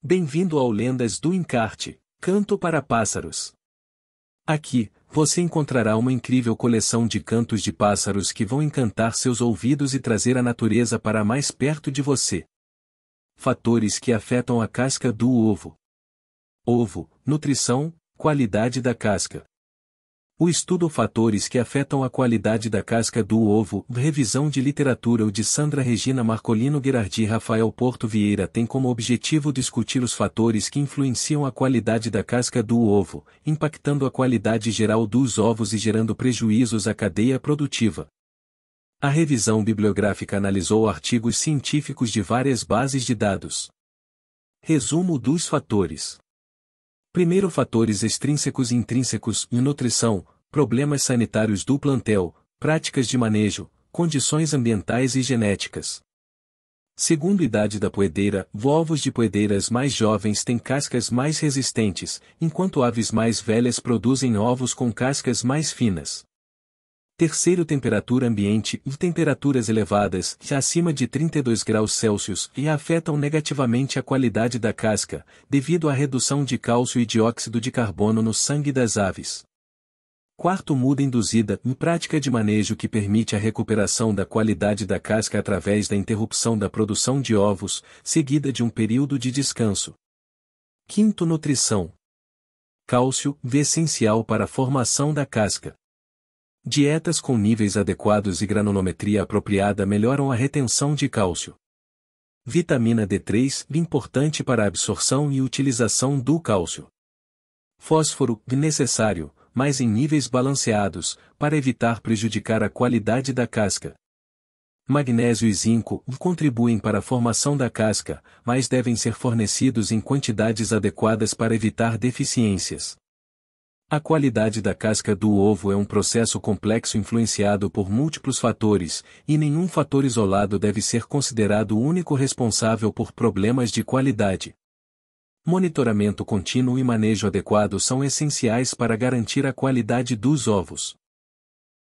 Bem-vindo ao Lendas do Encarte, Canto para Pássaros. Aqui, você encontrará uma incrível coleção de cantos de pássaros que vão encantar seus ouvidos e trazer a natureza para mais perto de você. Fatores que afetam a casca do ovo. Ovo, nutrição, qualidade da casca. O estudo Fatores que afetam a qualidade da casca do ovo, revisão de literatura de Sandra Regina Marcolino Guerardi Rafael Porto Vieira tem como objetivo discutir os fatores que influenciam a qualidade da casca do ovo, impactando a qualidade geral dos ovos e gerando prejuízos à cadeia produtiva. A revisão bibliográfica analisou artigos científicos de várias bases de dados. Resumo dos fatores. Primeiro fatores extrínsecos e intrínsecos, nutrição, problemas sanitários do plantel, práticas de manejo, condições ambientais e genéticas. Segundo idade da poedeira, ovos de poedeiras mais jovens têm cascas mais resistentes, enquanto aves mais velhas produzem ovos com cascas mais finas. Terceiro temperatura ambiente e temperaturas elevadas, acima de 32 graus Celsius, e afetam negativamente a qualidade da casca, devido à redução de cálcio e dióxido de carbono no sangue das aves. Quarto muda induzida, em prática de manejo que permite a recuperação da qualidade da casca através da interrupção da produção de ovos, seguida de um período de descanso. Quinto nutrição. Cálcio, essencial para a formação da casca. Dietas com níveis adequados e granulometria apropriada melhoram a retenção de cálcio. Vitamina D3, importante para a absorção e utilização do cálcio. Fósforo, necessário, mas em níveis balanceados, para evitar prejudicar a qualidade da casca. Magnésio e zinco contribuem para a formação da casca, mas devem ser fornecidos em quantidades adequadas para evitar deficiências. A qualidade da casca do ovo é um processo complexo influenciado por múltiplos fatores, e nenhum fator isolado deve ser considerado o único responsável por problemas de qualidade. Monitoramento contínuo e manejo adequado são essenciais para garantir a qualidade dos ovos.